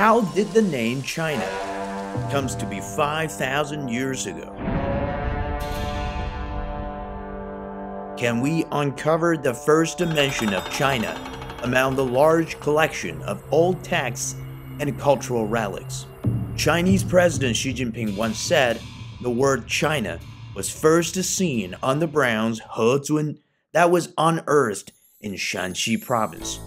How did the name China comes to be 5,000 years ago? Can we uncover the first dimension of China among the large collection of old texts and cultural relics? Chinese President Xi Jinping once said the word China was first seen on the bronze Hezun that was unearthed in Shaanxi province.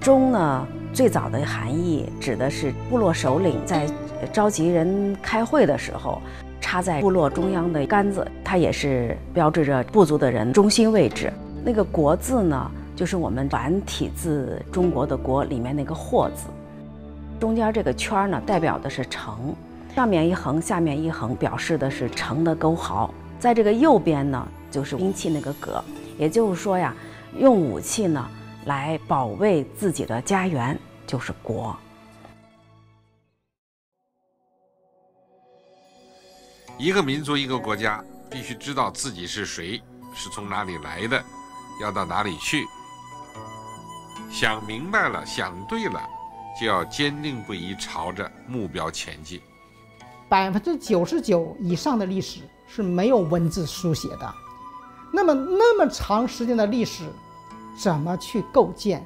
中呢，最早的含义指的是部落首领在召集人开会的时候，插在部落中央的杆子，它也是标志着部族的人中心位置。那个“国”字呢，就是我们繁体字中国的“国”里面那个“或”字。中间这个圈呢，代表的是城，上面一横，下面一横，表示的是城的沟壕。在这个右边呢，就是兵器那个“戈”，也就是说呀，用武器呢。来保卫自己的家园，就是国。一个民族、一个国家，必须知道自己是谁，是从哪里来的，要到哪里去。想明白了，想对了，就要坚定不移朝着目标前进。百分之九十九以上的历史是没有文字书写的，那么那么长时间的历史。怎么去构建，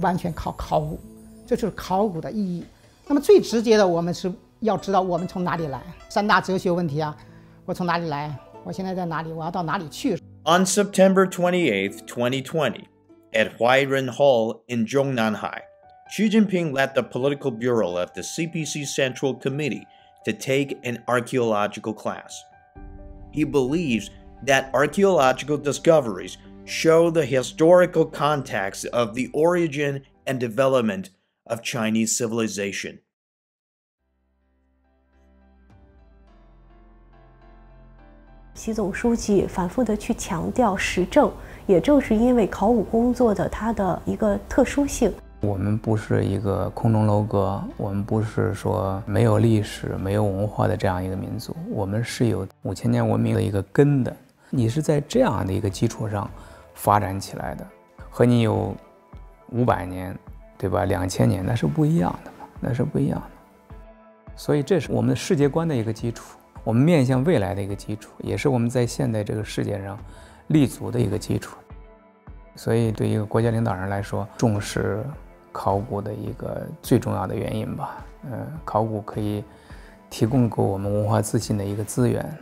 完全靠考古，这就是考古的意义。那么最直接的，我们是要知道我们从哪里来，三大哲学问题啊，我从哪里来，我现在在哪里，我要到哪里去。On September 28, 2020, at Huairen Hall in Zhongnanhai, Xi Jinping led the political bureau of the CPC Central Committee to take an archaeological class. He believes that archaeological discoveries show the historical context of the origin and development of Chinese civilization. 习总书记反复的去强调实证，也正是因为考古工作的它的一个特殊性。我们不是一个空中楼阁，我们不是说没有历史、没有文化的这样一个民族，我们是有五千年文明的一个根的。你是在这样的一个基础上。 发展起来的，和你有五百年，对吧？两千年那是不一样的嘛，那是不一样的。所以这是我们的世界观的一个基础，我们面向未来的一个基础，也是我们在现在这个世界上立足的一个基础。所以，对一个国家领导人来说，重视考古的一个最重要的原因吧。嗯，考古可以提供给我们文化自信的一个资源。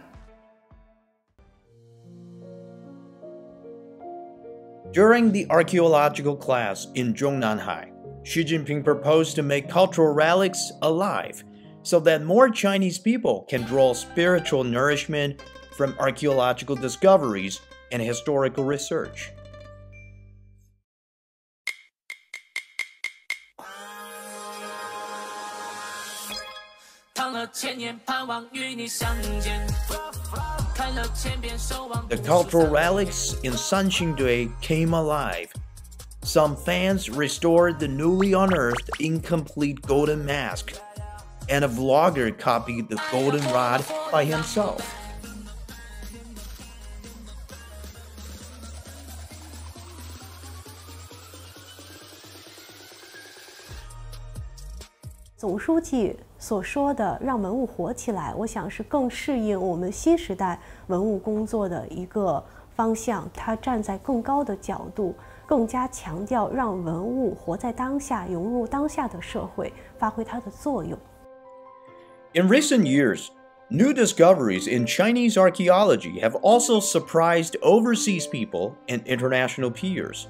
During the archaeological class in Zhongnanhai, Xi Jinping proposed to make cultural relics alive so that more Chinese people can draw spiritual nourishment from archaeological discoveries and historical research. The cultural relics in Sanxingdui came alive. Some fans restored the newly unearthed incomplete golden mask, and a vlogger copied the golden rod by himself. 总书记所说的“让文物活起来”，我想是更适应我们新时代文物工作的一个方向。他站在更高的角度，更加强调让文物活在当下，融入当下的社会，发挥它的作用。In recent years, new discoveries in Chinese archaeology have also surprised overseas people and international peers.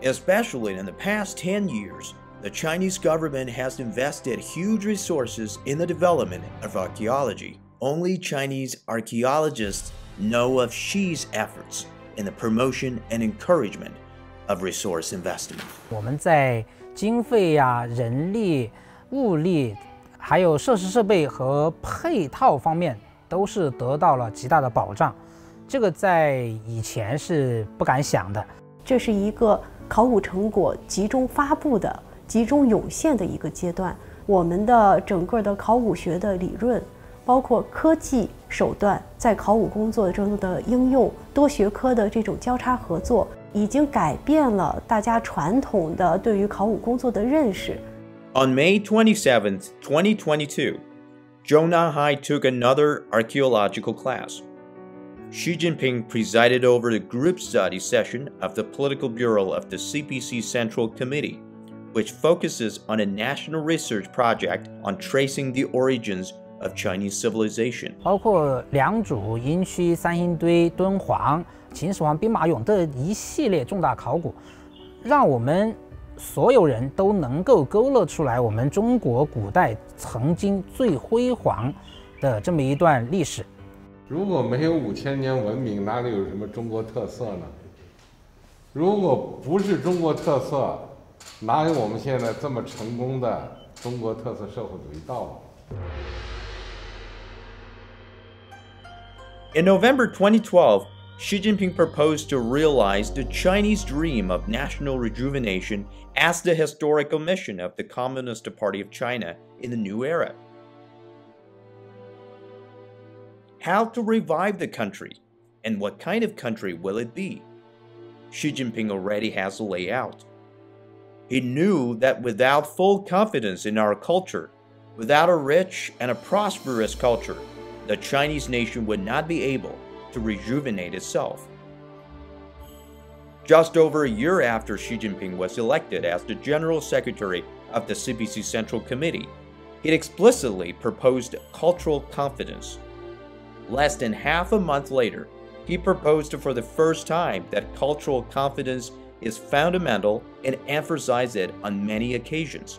Especially in the past 10 years, the Chinese government has invested huge resources in the development of archaeology. Only Chinese archaeologists know of Xi's efforts in the promotion and encouragement of resource investment. 我们在经费呀、人力、物力，还有设施设备和配套方面，都是得到了极大的保障。这个在以前是不敢想的。这是一个考古成果集中发布的。 on May 27, 2022, Zhongnanhai took another archaeological class. Xi Jinping presided over the group study session of the Political Bureau of the CPC Central Committee which focuses on a national research project on tracing the origins of Chinese civilization. 包括良渚、殷墟、三星堆、敦煌、秦始皇兵马俑的一系列重大考古，让我们所有人都能够勾勒出来我们中国古代曾经最辉煌的这么一段历史。如果没有五千年文明，哪里有什么中国特色呢？如果不是中国特色， 哪有我们现在这么成功的中国特色社会主义道路？In November 2012, Xi Jinping proposed to realize the Chinese dream of national rejuvenation as the historical mission of the Communist Party of China in the new era. How to revive the country, and what kind of country will it be? Xi Jinping already has a layout. He knew that without full confidence in our culture, without a rich and a prosperous culture, the Chinese nation would not be able to rejuvenate itself. Just over a year after Xi Jinping was elected as the General Secretary of the CPC Central Committee, he explicitly proposed cultural confidence. Less than half a month later, he proposed for the first time that cultural confidence is fundamental and emphasized it on many occasions.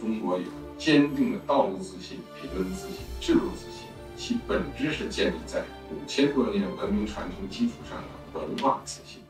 中国有坚定的道路自信、品德自信、制度自信，其本质是建立在五千多年文明传统基础上的文化自信。